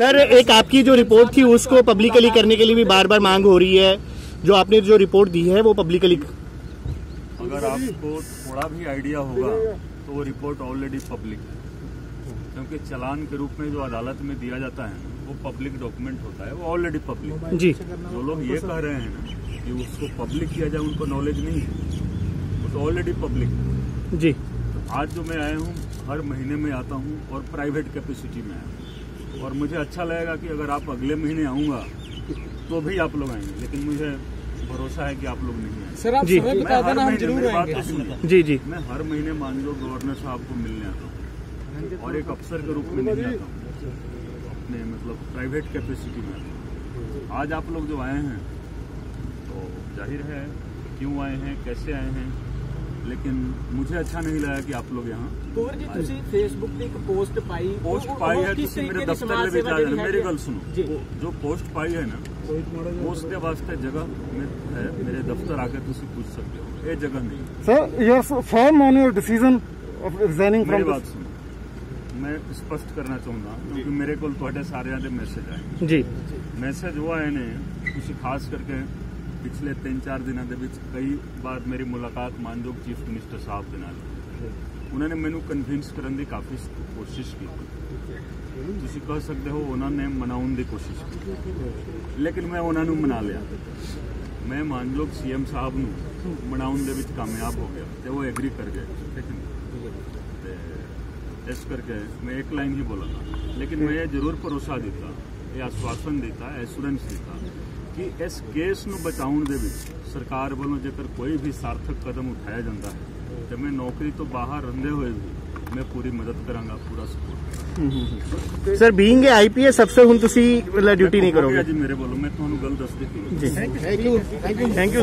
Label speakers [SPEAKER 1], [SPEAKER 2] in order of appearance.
[SPEAKER 1] Sir एक आपकी जो रिपोर्ट थी उसको पब्लिकली करने के लिए भी बार बार मांग हो रही है। जो आपने जो रिपोर्ट दी है वो पब्लिकली
[SPEAKER 2] अगर आपको थोड़ा भी आइडिया होगा तो वो रिपोर्ट ऑलरेडी पब्लिक है। क्योंकि चलान के रूप में जो अदालत में दिया जाता है वो पब्लिक डॉक्यूमेंट होता है वो ऑलरेडी पब्लिक
[SPEAKER 1] जी।
[SPEAKER 2] जो लोग ये कह रहे हैं कि उसको पब्लिक किया जाए उनको नॉलेज नहीं है वो तो ऑलरेडी पब्लिक है।
[SPEAKER 1] जी।
[SPEAKER 2] आज जो मैं आया हूँ हर महीने में आता हूँ और प्राइवेट कैपेसिटी में आया हूँ। और मुझे अच्छा लगेगा कि अगर आप अगले महीने आऊँगा तो भी आप लोग आएँगे लेकिन मुझे भरोसा है कि आप लोग नहीं आएँगे।
[SPEAKER 3] सर आप
[SPEAKER 1] जी।
[SPEAKER 3] समय
[SPEAKER 2] मैं
[SPEAKER 3] बता
[SPEAKER 2] हर
[SPEAKER 3] देना हम
[SPEAKER 2] महीने
[SPEAKER 3] ज़रूर
[SPEAKER 2] मेरी बात
[SPEAKER 3] आएँगे।
[SPEAKER 2] तो सुनिए।
[SPEAKER 1] जी जी।
[SPEAKER 2] मैं हर महीने मान लो गवर्नर साहब को मिलने आता हूँ और एक अफसर के रूप में नहीं आता हूँ अपने मतलब प्राइवेट कैपेसिटी में। आज आप लोग जो आए हैं तो ज़ाहिर है क्यों आए हैं कैसे आए हैं लेकिन मुझे अच्छा नहीं लगा कि आप लोग यहाँ
[SPEAKER 3] ਕੁਵਰ ਜੀ ਤੁਸੀਂ ਫੇਸਬੁੱਕ ਤੇ ਇੱਕ ਪੋਸਟ ਪਾਈ
[SPEAKER 2] पोस्ट
[SPEAKER 3] ਉਹ-
[SPEAKER 2] पाई
[SPEAKER 3] ਉਹ
[SPEAKER 2] है
[SPEAKER 3] ਕਿਸ
[SPEAKER 2] तुम मेरे
[SPEAKER 3] ਤਰੀਕੇ ਦੀ
[SPEAKER 2] दफ्तर
[SPEAKER 3] ਸਮਾਜ
[SPEAKER 2] में
[SPEAKER 3] ਸੇਵਾ
[SPEAKER 2] भेजा
[SPEAKER 3] ਜਿਹੜੀ
[SPEAKER 2] है
[SPEAKER 3] ਹੈਗੀ
[SPEAKER 2] मेरी
[SPEAKER 3] ਆ?
[SPEAKER 2] गल सुनो
[SPEAKER 3] जी।
[SPEAKER 2] वो जो पोस्ट पाई है ना उसके वास्ते जगह में है मेरे दफ्तर आके तुम पूछ सकते हो ये जगह नहीं है।
[SPEAKER 4] Sir, you're firm on your decision of resigning
[SPEAKER 2] मेरी
[SPEAKER 4] from
[SPEAKER 2] बात सुनो मैं स्पष्ट करना चाहूंगा क्योंकि मेरे को ਤੁਹਾਡੇ ਸਾਰਿਆਂ ਦੇ ਮੈਸੇਜ ਆਏ
[SPEAKER 1] जी
[SPEAKER 2] ਮੈਸੇਜ ਉਹ ਆਏ ਨੇ ਤੁਸੀਂ ਖਾਸ ਕਰਕੇ ਪਿਛਲੇ 3-4 ਦਿਨਾਂ ਦੇ ਵਿੱਚ ਕਈ ਵਾਰ ਮੇਰੀ ਮੁਲਾਕਾਤ ਮਾਨਯੋਗ ਚੀਫ ਮਿਨਿਸਟਰ ਸਾਹਿਬ ਦੇ ਨਾਲ ਉਹਨਾਂ ਨੇ ਮੈਨੂੰ ਕਨਵਿੰਸ ਕਰਨ ਦੀ ਕਾਫੀ ਕੋਸ਼ਿਸ਼ ਕੀਤੀ। ਤੁਸੀਂ ਕਹਿ ਸਕਦੇ ਹੋ ਉਹਨਾਂ ਨੇ ਮਨਾਉਣ ਦੀ ਕੋਸ਼ਿਸ਼ ਕੀਤੀ। ਲੇਕਿਨ ਮੈਂ ਉਹਨਾਂ ਨੂੰ ਮਨਾ ਲਿਆ। ਮੈਂ ਮਾਨਯੋਗ ਸੀਐਮ ਸਾਹਿਬ ਨੂੰ ਮਨਾਉਣ ਦੇ ਵਿੱਚ ਕਾਮਯਾਬ ਹੋ ਗਿਆ ਤੇ ਉਹ ਐਗਰੀ ਕਰ ਗਏ। ਠੀਕ ਹੈ ਤੇ ਇਸ ਕਰਕੇ ਮੈਂ ਇੱਕ ਲਾਈਨ ਹੀ ਬੋਲਾਂਗਾ। ਲੇਕਿਨ ਮੈਂ ਇਹ ਜ਼ਰੂਰ ਭਰੋਸਾ ਦਿੱਤਾ, ਇਹ ਆਸ਼ਵਾਸਨ ਦਿੱਤਾ ਐਸ਼ੋਰੈਂਸ ਦਿੱਤਾ ਕਿ ਇਸ ਕੇਸ ਨੂੰ ਬਚਾਉਣ ਦੇ ਵਿੱਚ ਸਰਕਾਰ ਵੱਲੋਂ ਜੇਕਰ ਕੋਈ ਵੀ ਸਾਰਥਕ ਕਦਮ ਉਠਾਇਆ ਜਾਂਦਾ ਹੈ ਤੇ ਮੈਂ ਨੌਕਰੀ ਤੋਂ ਬਾਹਰ ਰਹਿੰਦੇ ਹੋਏ ਵੀ ਮੈਂ ਪੂਰੀ ਮਦਦ ਕਰਾਂਗਾ ਪੂਰਾ ਸਪੋਰਟ
[SPEAKER 1] ਸਰ ਬੀਇੰਗ ਹੈ ਆਈਪੀਐਸ ਅਫਸਰ ਹੁਣ ਤੁਸੀਂ ਡਿਊਟੀ ਨਹੀਂ ਕਰੋਗੇ?
[SPEAKER 2] ਜੀ ਮੇਰੇ ਵੱਲੋਂ ਮੈਂ ਤੁਹਾਨੂੰ ਗੱਲ ਦੱਸ ਦਿੱਤੀ।
[SPEAKER 1] Thank you thank you